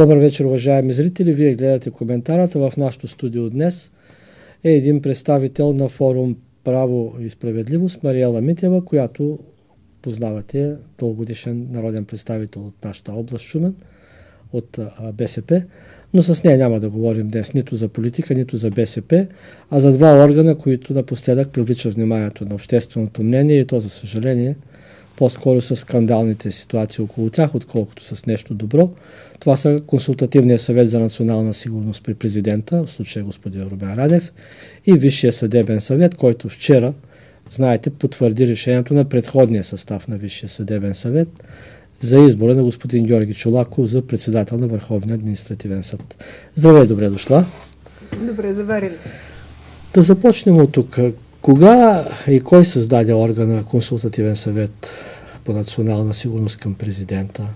Добър вечер, уважаеми зрители. Вие гледате коментарата. В нашото студио днес е един представител на форум Право и справедливост Мариела Митева, която познавате дългодишен народен представител от нашата област Шумен, от БСП. Но с нея няма да говорим днес нито за политика, нито за БСП, а за два органа, които напоследък привличат вниманието на общественото мнение и то, за съжаление, по-скоро с скандалните ситуации около тях, отколкото с нещо добро. Това са Консултативния съвет за национална сигурност при президента, в случая господин Рубен Радев, и Висшия съдебен съвет, който вчера, знаете, потвърди решението на предходния състав на Висшия съдебен съвет за избора на господин Георги Чулаков за председател на Върховния административен съд. Здравей, добре дошла. Добре, заварили. Да започнем от тук. Кога и кой създаде органа Консултативен съвет по национална сигурност към президента?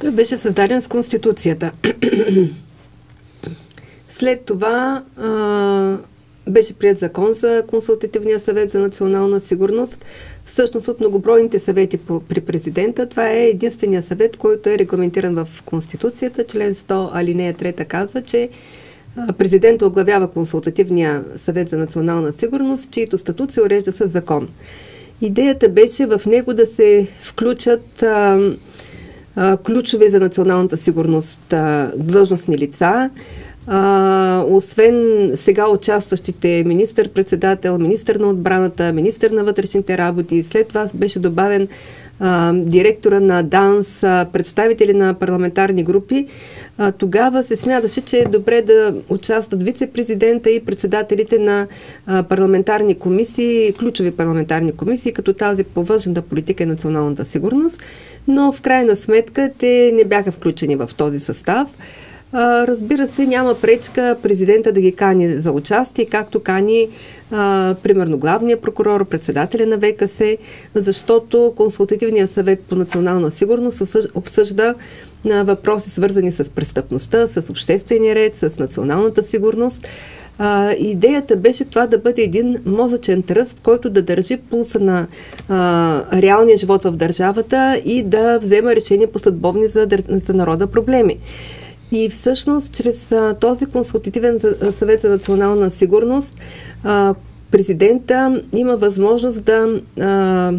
Той беше създаден с Конституцията. След това а, беше прият закон за Консултативния съвет за национална сигурност. Всъщност от многобройните съвети по, при президента, това е единствения съвет, който е регламентиран в Конституцията. Член 100 алинея 3 казва, че Президент оглавява консултативния съвет за национална сигурност, чието статут се урежда с закон. Идеята беше в него да се включат а, а, ключови за националната сигурност а, длъжностни лица, а, освен сега участващите министър-председател, министър на отбраната, министър на вътрешните работи, след това беше добавен а, директора на ДАНС, представители на парламентарни групи, а, тогава се смяташе, че е добре да участват вице-президента и председателите на а, парламентарни комисии, ключови парламентарни комисии, като тази по външната политика и националната сигурност, но в крайна сметка те не бяха включени в този състав. Разбира се, няма пречка президента да ги кани за участие, както кани примерно главния прокурор, председателя на ВКС, защото Консултативният съвет по национална сигурност обсъжда въпроси свързани с престъпността, с обществения ред, с националната сигурност. Идеята беше това да бъде един мозъчен тръст, който да държи пулса на реалния живот в държавата и да взема решения по съдбовни за народа проблеми. И всъщност, чрез а, този консултативен съвет за национална сигурност, а, президента има възможност да, а,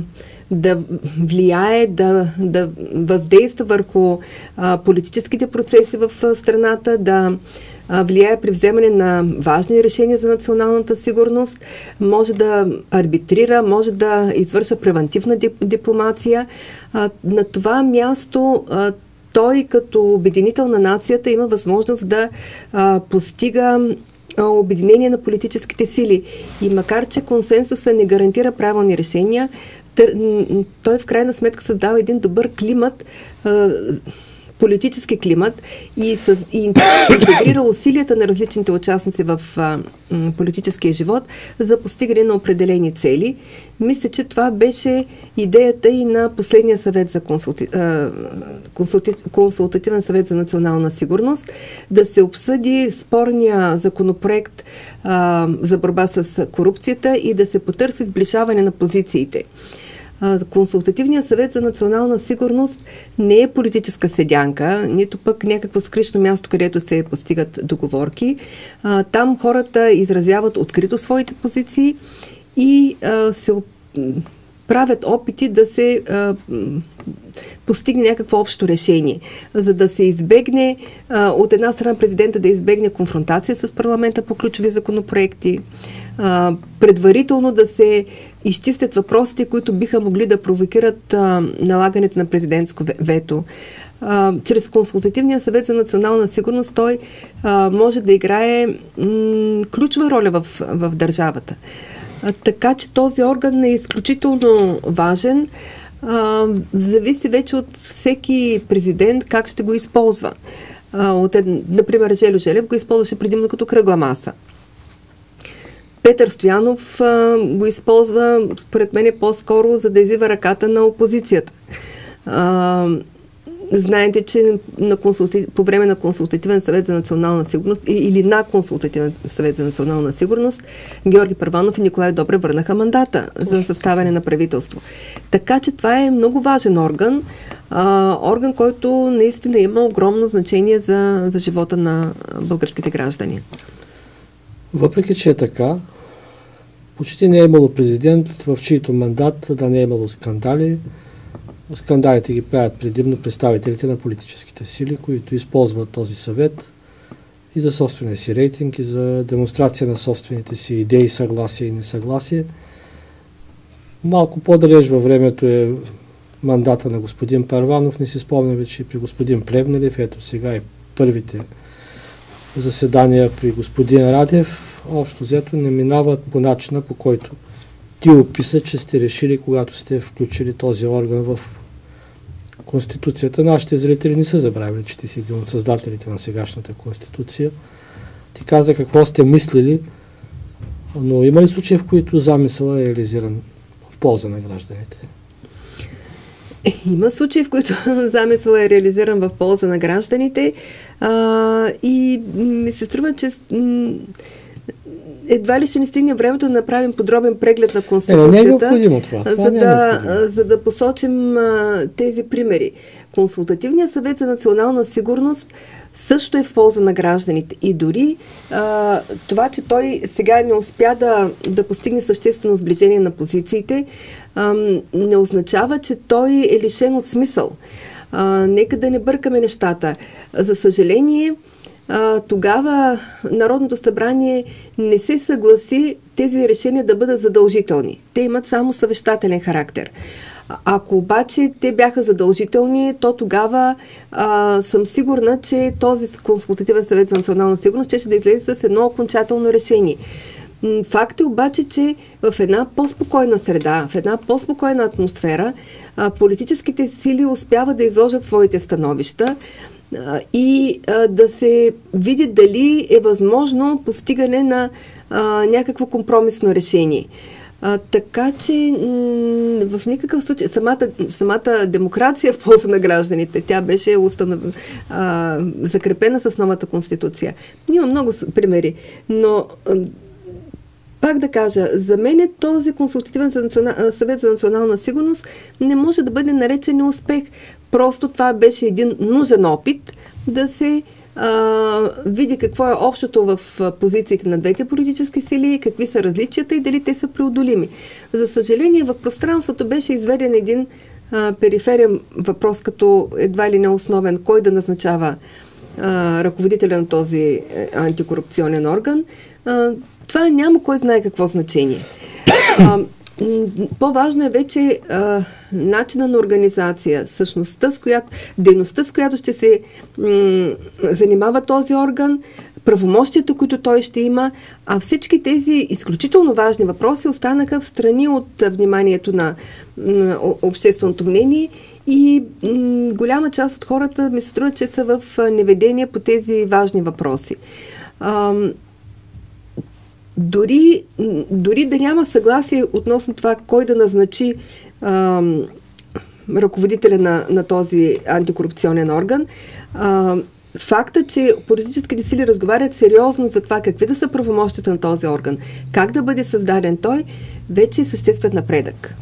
да влияе, да, да въздейства върху а, политическите процеси в страната, да влияе при вземане на важни решения за националната сигурност, може да арбитрира, може да извърша превентивна дипломация. На това място той като обединител на нацията има възможност да а, постига обединение на политическите сили. И макар, че консенсуса не гарантира правилни решения, той в крайна сметка създава един добър климат а, политически климат и, с, и интегрира усилията на различните участници в а, политическия живот за постигане на определени цели. Мисля, че това беше идеята и на последния съвет за консулти, а, консулти, консултативен съвет за национална сигурност, да се обсъди спорния законопроект а, за борба с корупцията и да се потърси сближаване на позициите. Консултативният съвет за национална сигурност не е политическа седянка, нито пък някакво скришно място, където се постигат договорки. Там хората изразяват открито своите позиции и се правят опити да се постигне някакво общо решение, за да се избегне от една страна президента да избегне конфронтация с парламента по ключови законопроекти, предварително да се изчистят въпросите, които биха могли да провокират а, налагането на президентско вето. А, чрез консултативния съвет за национална сигурност той а, може да играе м- ключова роля в, в държавата. А, така че този орган е изключително важен. А, зависи вече от всеки президент как ще го използва. А, от, например, Желю Желев го използваше предимно като кръгла маса. Петър Стоянов а, го използва, според мен, по-скоро, за да изива ръката на опозицията. А, знаете, че на консулти... по време на консултативен съвет за национална сигурност или на консултативен съвет за национална сигурност Георги Първанов и Николай Добре върнаха мандата за съставяне на правителство. Така че това е много важен орган, а, орган, който наистина има огромно значение за, за живота на българските граждани. Въпреки, че е така, почти не е имало президент, в чието мандат да не е имало скандали. Скандалите ги правят предимно представителите на политическите сили, които използват този съвет и за собствения си рейтинг, и за демонстрация на собствените си идеи, съгласие и несъгласие. Малко по-далеч във времето е мандата на господин Парванов. Не си спомням вече при господин Плевнелев. Ето сега и първите заседания при господин Радев. Общо взето не минават по начина, по който ти описа, че сте решили, когато сте включили този орган в Конституцията. Нашите зрители не са забравили, че ти си един от създателите на сегашната Конституция. Ти каза какво сте мислили, но има ли случаи, в които замисъл е реализиран в полза на гражданите? Има случаи, в които замисъл е реализиран в полза на гражданите а, и ми се струва, че едва ли ще ни стигне времето да направим подробен преглед на Конституцията, е, не е това. това за, не е да, за да посочим а, тези примери. Консултативният съвет за национална сигурност също е в полза на гражданите. И дори а, това, че той сега не успя да, да постигне съществено сближение на позициите, а, не означава, че той е лишен от смисъл. А, нека да не бъркаме нещата. За съжаление, а, тогава Народното събрание не се съгласи тези решения да бъдат задължителни. Те имат само съвещателен характер. Ако обаче те бяха задължителни, то тогава а, съм сигурна, че този консултативен съвет за национална сигурност ще, ще да излезе с едно окончателно решение. Факт е обаче, че в една по-спокойна среда, в една по-спокойна атмосфера, а, политическите сили успяват да изложат своите становища а, и да се види дали е възможно постигане на някакво компромисно решение. А, така че м- в никакъв случай самата, самата демокрация в полза на гражданите, тя беше установ... а, закрепена с новата конституция. Има много примери, но пак да кажа, за мен е този консултативен за национа... съвет за национална сигурност не може да бъде наречен успех. Просто това беше един нужен опит да се а, види какво е общото в позициите на двете политически сили, какви са различията и дали те са преодолими. За съжаление, в пространството беше изведен един а, периферен въпрос, като едва ли не основен, кой да назначава а, ръководителя на този е, антикорупционен орган. А, това няма кой знае какво значение. А, по-важно е вече а, начина на организация, същността, с която, дейността, с която ще се м- занимава този орган, правомощията, които той ще има, а всички тези изключително важни въпроси останаха в страни от вниманието на, на общественото мнение и м- голяма част от хората ми се струва, че са в неведение по тези важни въпроси. А, дори, дори да няма съгласие относно това кой да назначи а, ръководителя на, на този антикорупционен орган, а, факта, че политическите сили разговарят сериозно за това какви да са правомощите на този орган, как да бъде създаден той, вече е съществен напредък.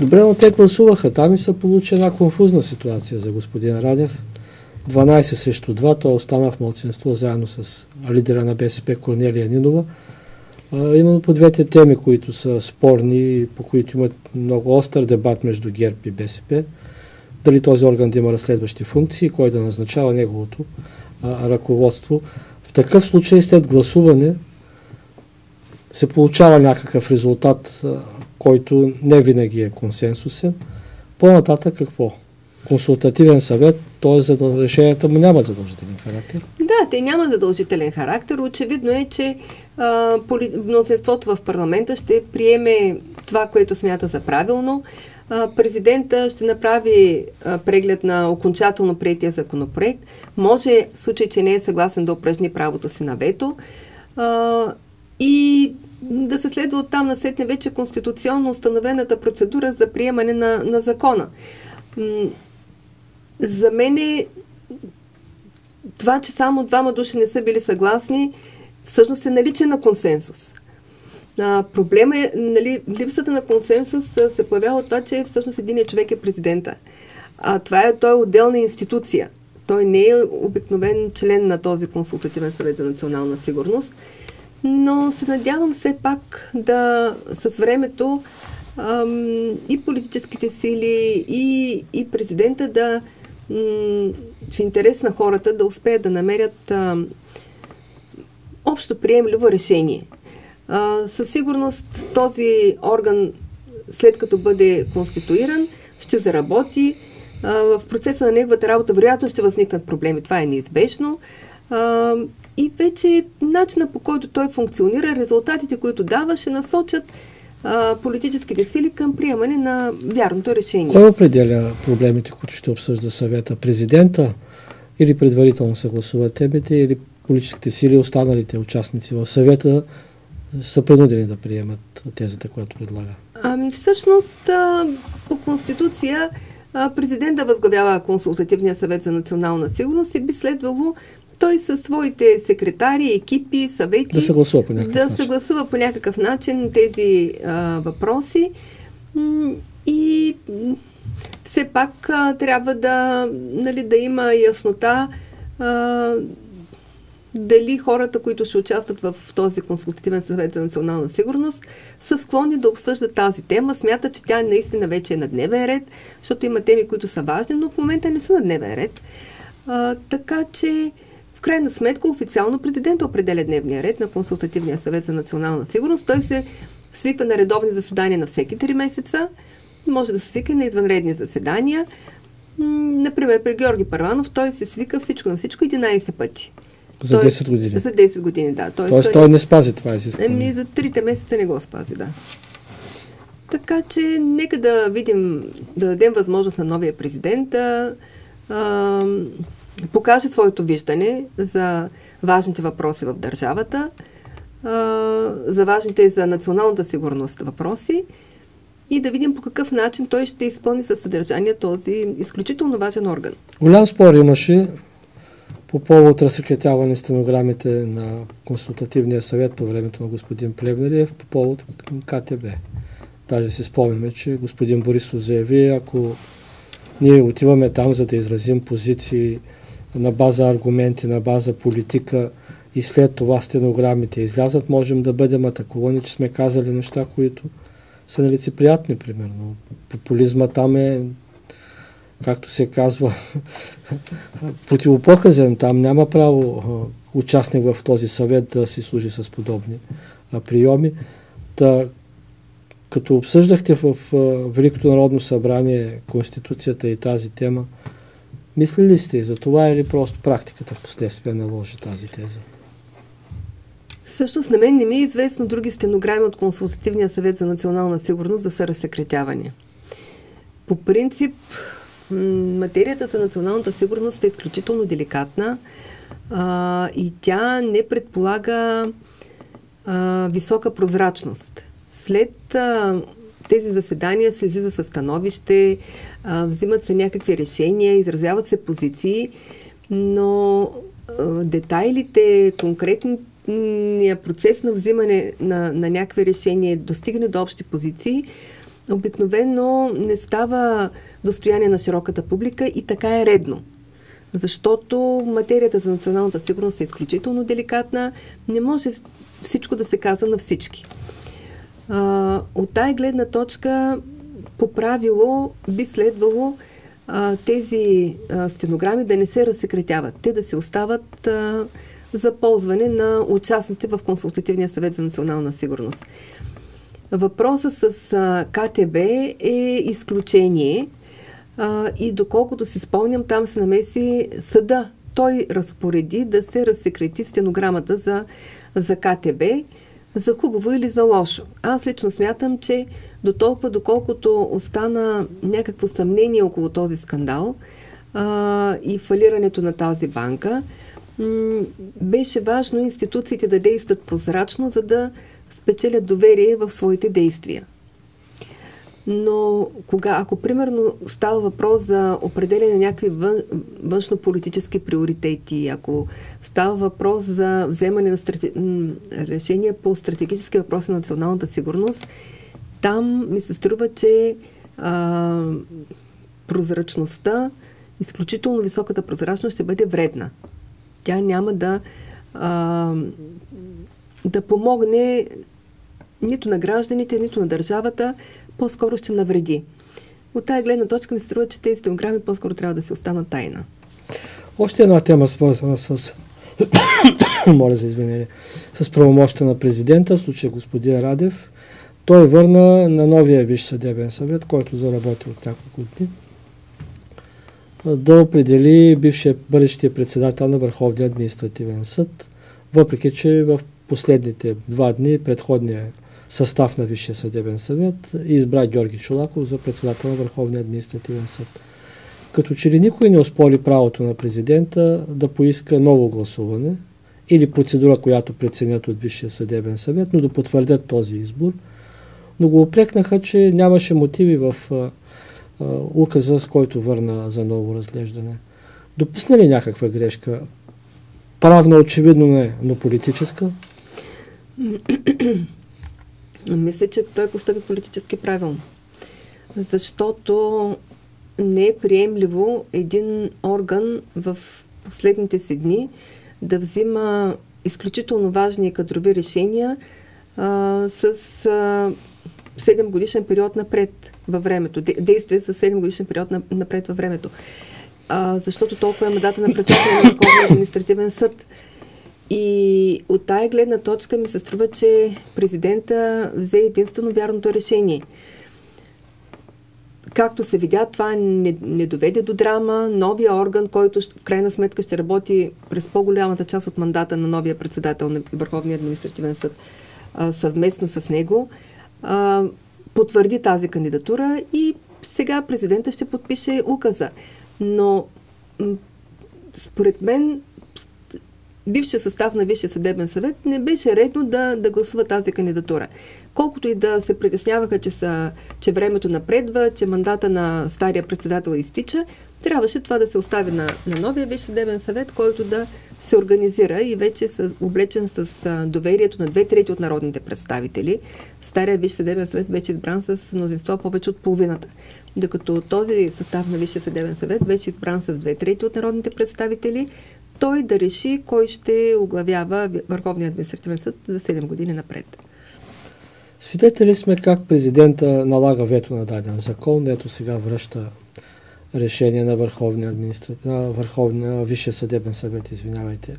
Добре, но те гласуваха там и се получи една конфузна ситуация за господин Радев. 12 срещу 2, той остана в младсинство заедно с лидера на БСП Корнелия Нинова именно по двете теми, които са спорни и по които имат много остър дебат между ГЕРБ и БСП. Дали този орган да има разследващи функции, кой да назначава неговото а, ръководство. В такъв случай след гласуване се получава някакъв резултат, а, който не винаги е консенсусен. По-нататък какво? консултативен съвет, т.е. решенията му няма задължителен характер. Да, те няма задължителен характер. Очевидно е, че а, поли... мнозинството в парламента ще приеме това, което смята за правилно. А, президента ще направи а, преглед на окончателно приятия законопроект. Може, в случай, че не е съгласен да упражни правото си на вето. А, и да се следва от там насетне вече конституционно установената процедура за приемане на, на закона за мен е това, че само двама души не са били съгласни, всъщност е наличие на консенсус. А, проблема е, нали, липсата на консенсус а, се появява от това, че всъщност един човек е президента. А това е, той е отделна институция. Той не е обикновен член на този консултативен съвет за национална сигурност, но се надявам все пак да с времето ам, и политическите сили, и, и президента да м, в интерес на хората да успеят да намерят ам, общо приемливо решение. А, със сигурност този орган, след като бъде конституиран, ще заработи. А, в процеса на неговата работа вероятно ще възникнат проблеми. Това е неизбежно. А, и вече начина по който той функционира, резултатите, които дава, ще насочат а, политическите сили към приемане на вярното решение. Кой определя проблемите, които ще обсъжда съвета? Президента или предварително съгласуват темите, или политическите сили, останалите участници в съвета са принудени да приемат тезата, която предлага? Ами всъщност по Конституция президента възглавява Консултативния съвет за национална сигурност и би следвало той със своите секретари, екипи, съвети да съгласува по някакъв, да начин. съгласува по някакъв начин тези а, въпроси и все пак а, трябва да, нали, да има яснота а, дали хората, които ще участват в този консултативен съвет за национална сигурност, са склонни да обсъждат тази тема, смятат, че тя наистина вече е на дневен ред, защото има теми, които са важни, но в момента не са на дневен ред. А, така че, в крайна сметка, официално президент определя дневния ред на Консултативния съвет за национална сигурност. Той се свиква на редовни заседания на всеки 3 месеца, може да се свика на извънредни заседания. Например, при Георги Парванов той се свика всичко на всичко 11 пъти. За 10 години. За 10 години, да. Тоест, Тоест той, той не спази това изискване. Еми, за трите месеца не го спази, да. Така че, нека да видим, да дадем възможност на новия президент да а, покаже своето виждане за важните въпроси в държавата, а, за важните за националната сигурност въпроси и да видим по какъв начин той ще изпълни със съдържание този изключително важен орган. Голям спор имаше по повод разсекретяване стенограмите на консултативния съвет по времето на господин Плевнелиев по повод КТБ. Даже си спомняме, че господин Борисов заяви, ако ние отиваме там, за да изразим позиции на база аргументи, на база политика и след това стенограмите излязат, можем да бъдем атакувани, че сме казали неща, които са нелицеприятни, примерно. Популизма там е както се казва, противопоказен. Там няма право участник в този съвет да си служи с подобни приеми. Та, като обсъждахте в Великото народно събрание Конституцията и тази тема, мислили сте за това или просто практиката в последствие наложи тази теза? Всъщност на мен не ми е известно други стенограми от Консултативния съвет за национална сигурност да са разсекретявани. По принцип, материята за националната сигурност е изключително деликатна а, и тя не предполага а, висока прозрачност. След а, тези заседания се излиза със становище, а, взимат се някакви решения, изразяват се позиции, но а, детайлите, конкретният процес на взимане на, на някакви решения, достигане до общи позиции, обикновено не става достояние на широката публика и така е редно. Защото материята за националната сигурност е изключително деликатна, не може всичко да се казва на всички. От тая гледна точка, по правило, би следвало тези стенограми да не се разсекретяват. Те да се остават за ползване на участниците в Консултативния съвет за национална сигурност. Въпросът с КТБ е изключение и доколкото си спомням, там се намеси съда. Той разпореди да се разсекрети стенограмата за, за КТБ за хубаво или за лошо. Аз лично смятам, че до толкова, доколкото остана някакво съмнение около този скандал а, и фалирането на тази банка, м- беше важно институциите да действат прозрачно, за да спечелят доверие в своите действия. но кога, ако примерно става въпрос за определение на някакви вън, външно-политически приоритети, ако става въпрос за вземане на страте, решения по стратегически въпроси на националната сигурност, там ми се струва, че а, прозрачността, изключително високата прозрачност ще бъде вредна. Тя няма да, а, да помогне нито на гражданите, нито на държавата, по-скоро ще навреди. От тая гледна точка ми се струва, че тези стенограми по-скоро трябва да се останат тайна. Още една тема свързана с моля за извинение, с правомощта на президента, в случая господин Радев. Той върна на новия Висш съдебен съвет, който заработи от няколко дни, да определи бившия бъдещия председател на Върховния административен съд, въпреки че в последните два дни предходния състав на Висшия съдебен съвет избра Георги Чулаков за председател на Върховния административен съд. Като че ли никой не оспори правото на президента да поиска ново гласуване или процедура, която преценят от Висшия съдебен съвет, но да потвърдят този избор, но го опрекнаха, че нямаше мотиви в а, а, указа, с който върна за ново разглеждане. Допусна ли някаква грешка? Правна очевидно не, но политическа? Мисля, че той постъпи политически правилно. Защото не е приемливо един орган в последните си дни да взима изключително важни кадрови решения а, с а, 7 годишен период напред във времето. Действие с 7 годишен период напред във времето. А, защото толкова е мандата на председателя на административен съд. И от тая гледна точка ми се струва, че президента взе единствено вярното решение. Както се видя, това не, не доведе до драма. Новия орган, който в крайна сметка ще работи през по-голямата част от мандата на новия председател на Върховния административен съд съвместно с него, потвърди тази кандидатура и сега президента ще подпише указа. Но според мен бившия състав на Висшия съдебен съвет не беше редно да, да гласува тази кандидатура. Колкото и да се притесняваха, че, са, че времето напредва, че мандата на стария председател изтича, трябваше това да се остави на, на новия Висш съдебен съвет, който да се организира и вече с, облечен с доверието на две трети от народните представители. Стария Висш съдебен съвет беше избран с мнозинство повече от половината. Докато този състав на Висшия съдебен съвет беше избран с две трети от народните представители, той да реши кой ще оглавява Върховния административен съд за 7 години напред. Свидетели сме как президента налага вето на даден закон, ето сега връща решение на Върховния административ... на Върховния Висшия съдебен съвет, извинявайте,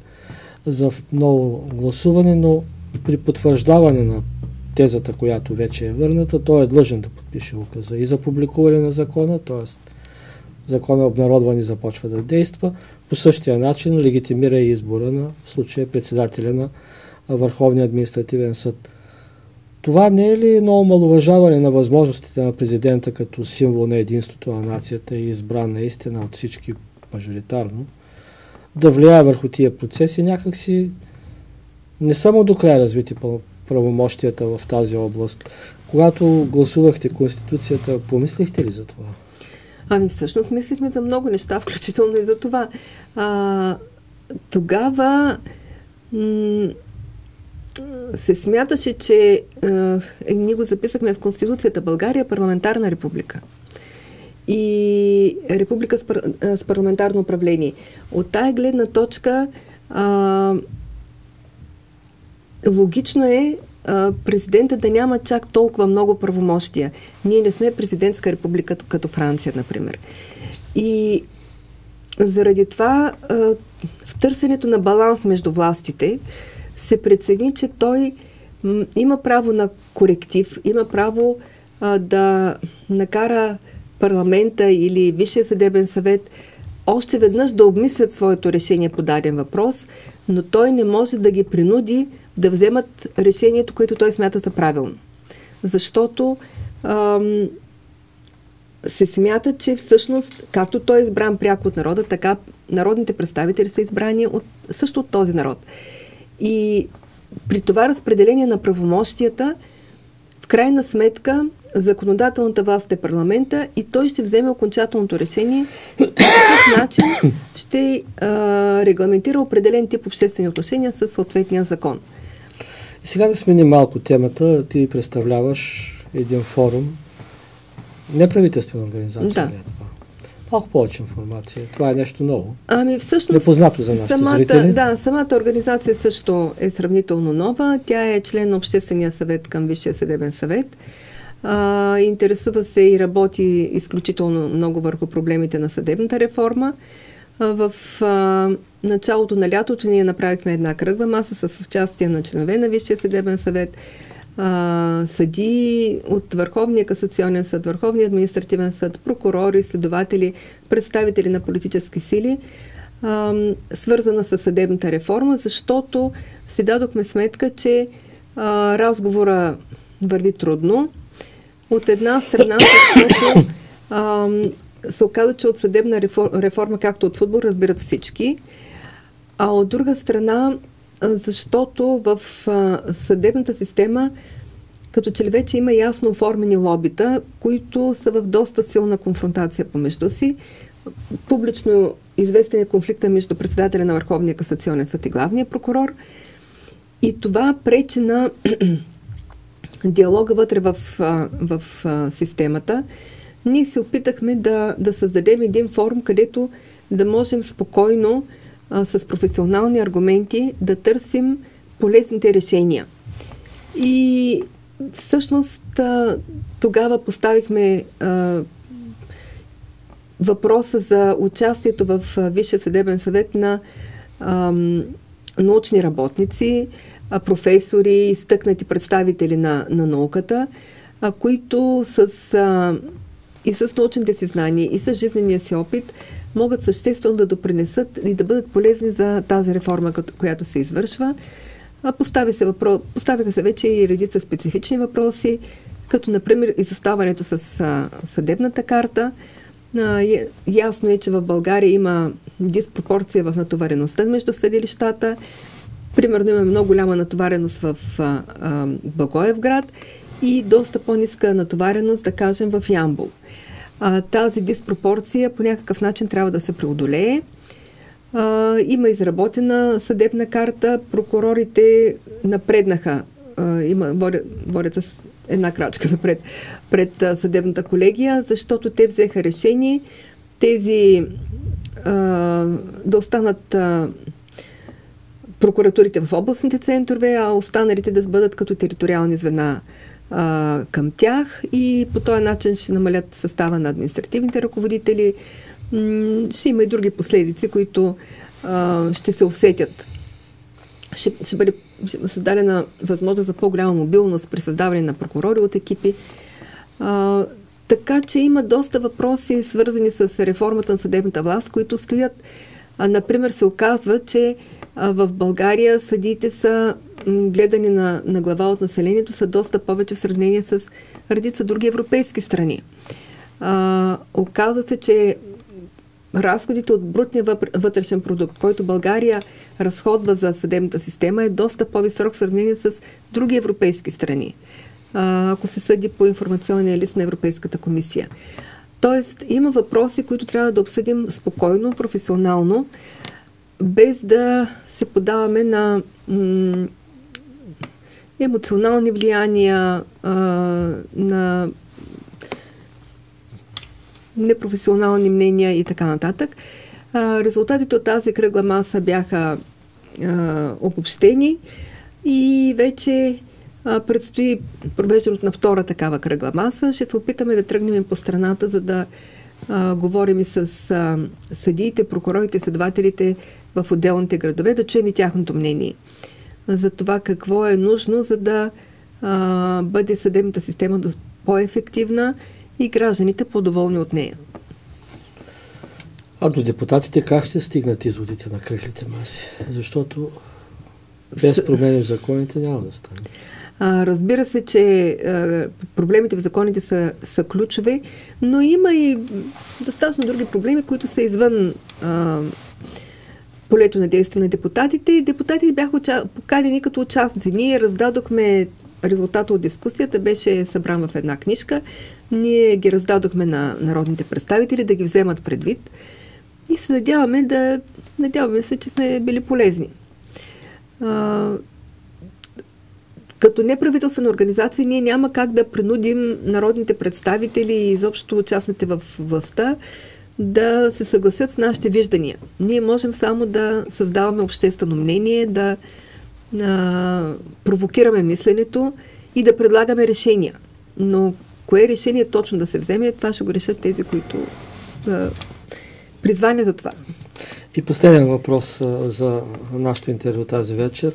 за ново гласуване, но при потвърждаване на тезата, която вече е върната, той е длъжен да подпише указа и за публикуване на закона, т.е. закона е обнародван и започва да действа, по същия начин легитимира и избора на в случая председателя на Върховния административен съд. Това не е ли едно омалуважаване на възможностите на президента като символ на единството на нацията и избран наистина от всички мажоритарно, да влияе върху тия процеси някакси не само до края развити правомощията в тази област. Когато гласувахте Конституцията, помислихте ли за това? Ами всъщност мислихме за много неща, включително и за това. А, тогава м- се смяташе, че е, ние го записахме в Конституцията България е парламентарна република и република с, пар, с парламентарно управление. От тая гледна точка а, логично е президента да няма чак толкова много правомощия. Ние не сме президентска република като Франция, например. И заради това в търсенето на баланс между властите се прецени, че той има право на коректив, има право да накара парламента или Висшия съдебен съвет още веднъж да обмислят своето решение по даден въпрос, но той не може да ги принуди да вземат решението, което той смята за правилно. Защото ам, се смята, че всъщност, както той е избран пряко от народа, така народните представители са избрани от, също от този народ. И при това разпределение на правомощията, В крайна сметка, законодателната власт е парламента и той ще вземе окончателното решение по какъв начин ще а, регламентира определен тип обществени отношения с съответния закон. Сега да сменим малко темата. Ти представляваш един форум, неправителствена организация. Да. Е това. Малко повече информация. Това е нещо ново. Ами всъщност... Непознато за нашите самата, зрители. Да, самата организация също е сравнително нова. Тя е член на Обществения съвет към Висшия съдебен съвет. А, интересува се и работи изключително много върху проблемите на съдебната реформа. В а, началото на лятото ние направихме една кръгла маса с участие на членове на Висшия съдебен съвет, а, съди от Върховния касационен съд, Върховния административен съд, прокурори, следователи, представители на политически сили, а, свързана с съдебната реформа, защото си дадохме сметка, че а, разговора върви трудно. От една страна, защото се оказа, че от съдебна реформа, както от футбол, разбират всички. А от друга страна, защото в съдебната система като че ли вече има ясно оформени лобита, които са в доста силна конфронтация помежду си. Публично известен е конфликта между председателя на Върховния касационен съд и главния прокурор. И това пречи на диалога вътре в, в, в системата. Ние се опитахме да, да създадем един форум, където да можем спокойно а, с професионални аргументи да търсим полезните решения. И всъщност а, тогава поставихме а, въпроса за участието в Висшия съдебен съвет на а, научни работници, а, професори, изтъкнати представители на, на науката, а, които с, а, и с научните си знания, и с жизнения си опит могат съществено да допринесат и да бъдат полезни за тази реформа, която се извършва. Поставя се въпрос, поставяха се вече и редица специфични въпроси, като например изоставането с а, съдебната карта. А, е, ясно е, че в България има диспропорция в натовареността между съдилищата. Примерно има много голяма натовареност в а, а, Благоевград и доста по-ниска натовареност, да кажем, в Ямбол. А, тази диспропорция по някакъв начин трябва да се преодолее. А, има изработена съдебна карта. Прокурорите напреднаха. А, има, борят с една крачка напред пред съдебната колегия, защото те взеха решение тези а, да останат а, прокуратурите в областните центрове, а останалите да бъдат като териториални звена а, към тях и по този начин ще намалят състава на административните ръководители. Ще има и други последици, които а, ще се усетят. Ще, ще бъде създадена възможност за по-голяма мобилност при създаване на прокурори от екипи. А, така че има доста въпроси, свързани с реформата на съдебната власт, които стоят. А, например, се оказва, че а, в България съдиите са гледани на, на глава от населението са доста повече в сравнение с редица други европейски страни. А, оказва се, че разходите от брутния вътрешен продукт, който България разходва за съдебната система, е доста по-висок в сравнение с други европейски страни, ако се съди по информационния лист на Европейската комисия. Тоест, има въпроси, които трябва да обсъдим спокойно, професионално, без да се подаваме на емоционални влияния, а, на непрофесионални мнения и така нататък. А, резултатите от тази кръгла маса бяха а, обобщени и вече а, предстои провеждането на втора такава кръгла маса. Ще се опитаме да тръгнем по страната, за да а, говорим и с а, съдиите, прокурорите, следователите в отделните градове, да чуем и тяхното мнение за това какво е нужно, за да а, бъде съдебната система по-ефективна и гражданите по-доволни от нея. А до депутатите как ще стигнат изводите на кръглите маси? Защото без промени в законите няма да стане. А, разбира се, че а, проблемите в законите са, са ключови, но има и достатъчно други проблеми, които са извън а, полето на действие на депутатите и депутатите бяха уча... поканени като участници. Ние раздадохме резултата от дискусията беше събран в една книжка. Ние ги раздадохме на народните представители да ги вземат предвид и се надяваме да, надяваме се, че сме били полезни. А, като неправителствена организация ние няма как да принудим народните представители и изобщо участните в властта да се съгласят с нашите виждания. Ние можем само да създаваме обществено мнение, да а, провокираме мисленето и да предлагаме решения. Но кое решение точно да се вземе, това ще го решат тези, които са призвани за това. И последен въпрос за нашето интервю тази вечер.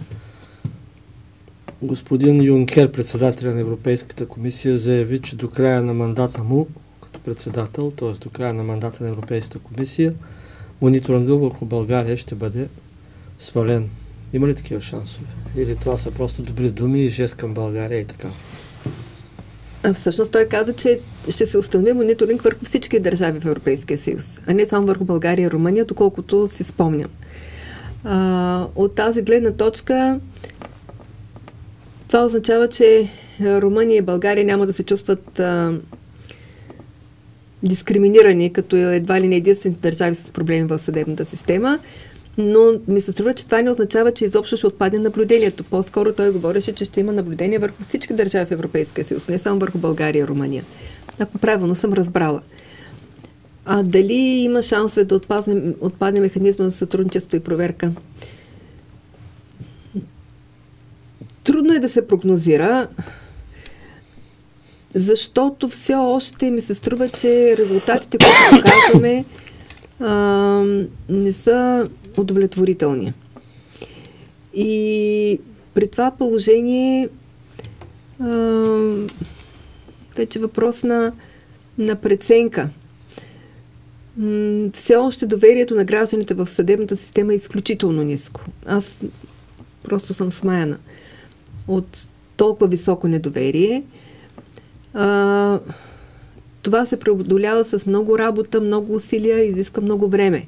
Господин Юнкер, председателя на Европейската комисия, заяви, че до края на мандата му председател, т.е. до края на мандата на Европейската комисия, мониторинга върху България ще бъде свален. Има ли такива шансове? Или това са просто добри думи и жест към България и така? Всъщност той каза, че ще се установи мониторинг върху всички държави в Европейския съюз, а не само върху България и Румъния, доколкото си спомням. А, от тази гледна точка това означава, че Румъния и България няма да се чувстват а, дискриминирани, като едва ли не единствените държави с проблеми в съдебната система. Но ми се струва, че това не означава, че изобщо ще отпадне наблюдението. По-скоро той говореше, че ще има наблюдение върху всички държави в Европейския съюз, не само върху България и Румъния. Ако правилно съм разбрала. А дали има шансове да отпадне, отпадне механизма за сътрудничество и проверка? Трудно е да се прогнозира, защото все още ми се струва, че резултатите, които показваме, а, не са удовлетворителни. И при това положение а, вече въпрос на, на преценка. все още доверието на гражданите в съдебната система е изключително ниско. Аз просто съм смаяна от толкова високо недоверие. А, това се преодолява с много работа, много усилия, изисква много време.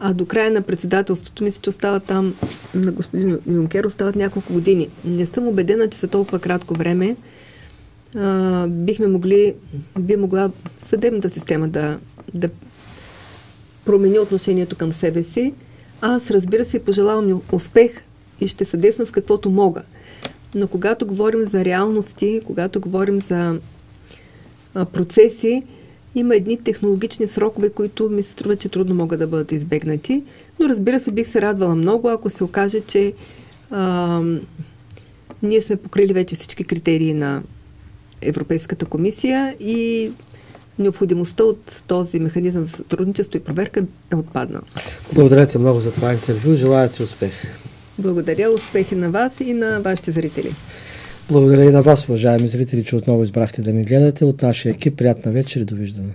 А до края на председателството, мисля, че остава там на господин Юнкер, остават няколко години. Не съм убедена, че за толкова кратко време а, бихме могли, би могла съдебната система да, да промени отношението към себе си. Аз, разбира се, пожелавам успех и ще съдействам с каквото мога. Но когато говорим за реалности, когато говорим за а, процеси, има едни технологични срокове, които ми се струва, че трудно могат да бъдат избегнати. Но разбира се, бих се радвала много, ако се окаже, че а, ние сме покрили вече всички критерии на Европейската комисия и необходимостта от този механизъм за сътрудничество и проверка е отпаднал. Благодаря ти много за това интервю. Желая ти успех. Благодаря, успехи на вас и на вашите зрители. Благодаря и на вас, уважаеми зрители, че отново избрахте да ни гледате. От нашия екип приятна вечер и довиждане.